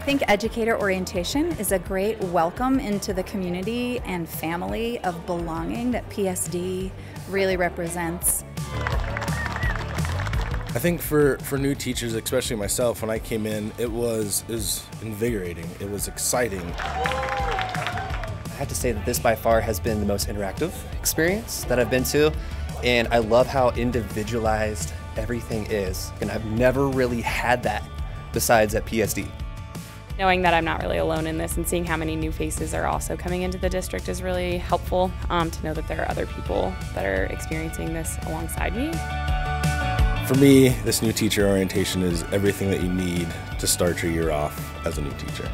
think educator orientation is a great welcome into the community and family of belonging that PSD really represents. I think for, for new teachers, especially myself, when I came in, it was, it was invigorating. It was exciting. I have to say that this by far has been the most interactive experience that I've been to, and I love how individualized everything is. And I've never really had that besides at PSD. Knowing that I'm not really alone in this and seeing how many new faces are also coming into the district is really helpful um, to know that there are other people that are experiencing this alongside me. For me, this new teacher orientation is everything that you need to start your year off as a new teacher.